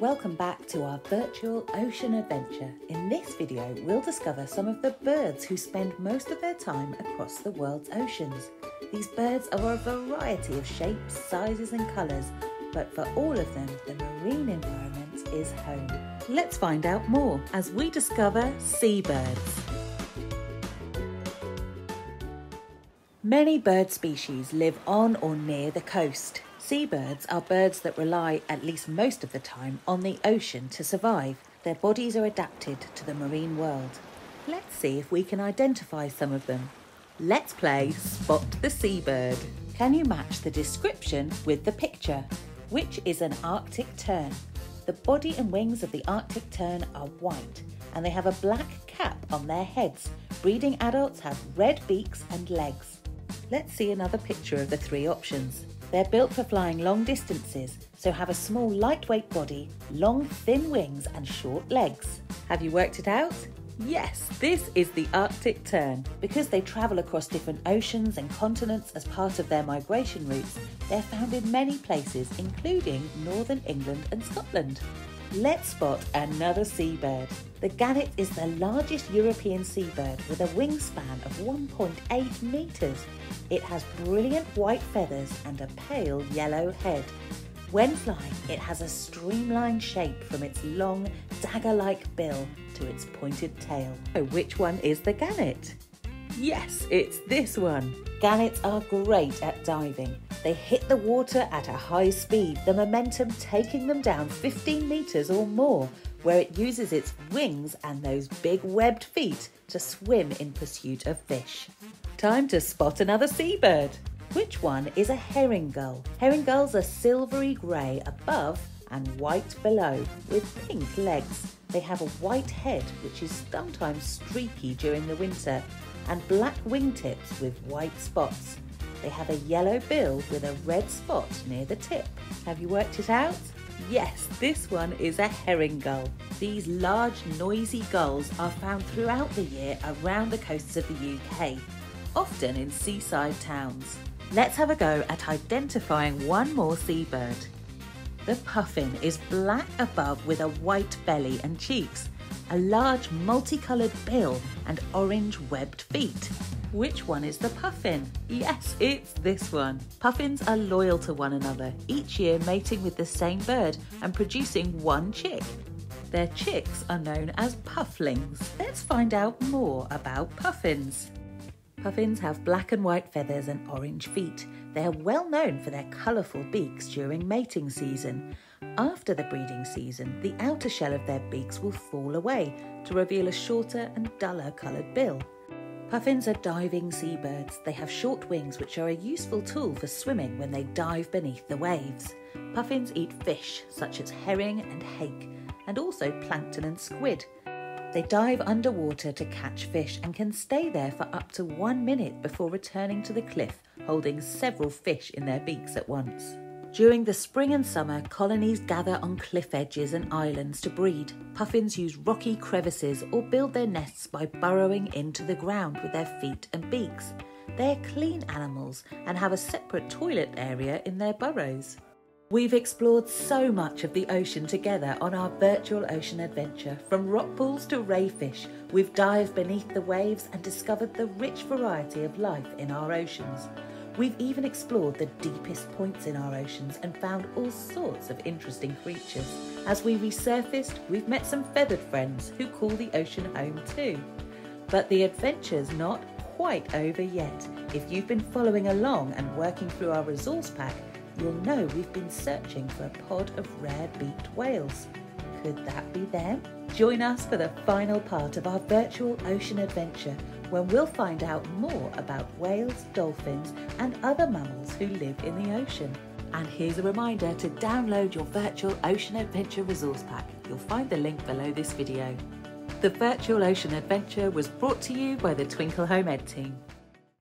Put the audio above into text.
Welcome back to our virtual ocean adventure. In this video, we'll discover some of the birds who spend most of their time across the world's oceans. These birds are a variety of shapes, sizes, and colours, but for all of them, the marine environment is home. Let's find out more as we discover seabirds. Many bird species live on or near the coast. Seabirds are birds that rely, at least most of the time, on the ocean to survive. Their bodies are adapted to the marine world. Let's see if we can identify some of them. Let's play Spot the Seabird. Can you match the description with the picture? Which is an Arctic tern? The body and wings of the Arctic tern are white and they have a black cap on their heads. Breeding adults have red beaks and legs. Let's see another picture of the three options. They're built for flying long distances, so have a small lightweight body, long thin wings and short legs. Have you worked it out? Yes, this is the Arctic tern. Because they travel across different oceans and continents as part of their migration routes, they're found in many places, including northern England and Scotland. Let's spot another seabird. The gannet is the largest European seabird with a wingspan of 1.8 metres. It has brilliant white feathers and a pale yellow head. When flying, it has a streamlined shape from its long, dagger-like bill to its pointed tail. So, which one is the gannet? Yes, it's this one. Gannets are great at diving. They hit the water at a high speed, the momentum taking them down 15 metres or more, where it uses its wings and those big webbed feet to swim in pursuit of fish. Time to spot another seabird. Which one is a herring gull? Herring gulls are silvery grey above and white below, with pink legs. They have a white head, which is sometimes streaky during the winter, and black wingtips with white spots. They have a yellow bill with a red spot near the tip. Have you worked it out? Yes, this one is a herring gull. These large, noisy gulls are found throughout the year around the coasts of the UK, often in seaside towns. Let's have a go at identifying one more seabird. The puffin is black above with a white belly and cheeks, a large multicoloured bill and orange webbed feet. Which one is the puffin? Yes, it's this one. Puffins are loyal to one another, each year mating with the same bird and producing one chick. Their chicks are known as pufflings. Let's find out more about puffins. Puffins have black and white feathers and orange feet. They are well known for their colourful beaks during mating season. After the breeding season, the outer shell of their beaks will fall away to reveal a shorter and duller coloured bill. Puffins are diving seabirds. They have short wings, which are a useful tool for swimming when they dive beneath the waves. Puffins eat fish, such as herring and hake, and also plankton and squid. They dive underwater to catch fish and can stay there for up to one minute before returning to the cliff, holding several fish in their beaks at once. During the spring and summer, colonies gather on cliff edges and islands to breed. Puffins use rocky crevices or build their nests by burrowing into the ground with their feet and beaks. They're clean animals and have a separate toilet area in their burrows. We've explored so much of the ocean together on our virtual ocean adventure. From rock pools to rayfish, we've dived beneath the waves and discovered the rich variety of life in our oceans. We've even explored the deepest points in our oceans and found all sorts of interesting creatures. As we resurfaced, we've met some feathered friends who call the ocean home too. But the adventure's not quite over yet. If you've been following along and working through our resource pack, you'll know we've been searching for a pod of rare beaked whales. Could that be them? Join us for the final part of our virtual ocean adventure when we'll find out more about whales, dolphins, and other mammals who live in the ocean. And here's a reminder to download your virtual ocean adventure resource pack. You'll find the link below this video. The Virtual Ocean Adventure was brought to you by the Twinkl Home Ed team.